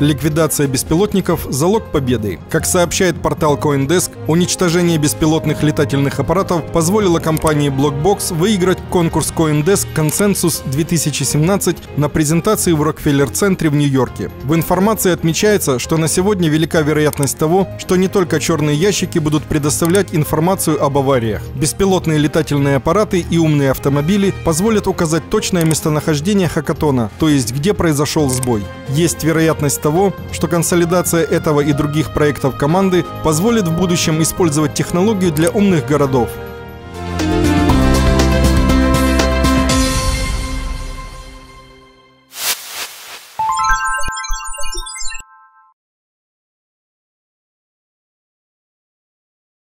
Ликвидация беспилотников – залог победы. Как сообщает портал CoinDesk, уничтожение беспилотных летательных аппаратов позволило компании Blockbox выиграть конкурс CoinDesk Consensus 2017 на презентации в Рокфеллер-центре в Нью-Йорке. В информации отмечается, что на сегодня велика вероятность того, что не только черные ящики будут предоставлять информацию об авариях. Беспилотные летательные аппараты и умные автомобили позволят указать точное местонахождение хакатона, то есть где произошел сбой. Есть вероятность того, что консолидация этого и других проектов команды позволит в будущем использовать технологию для умных городов,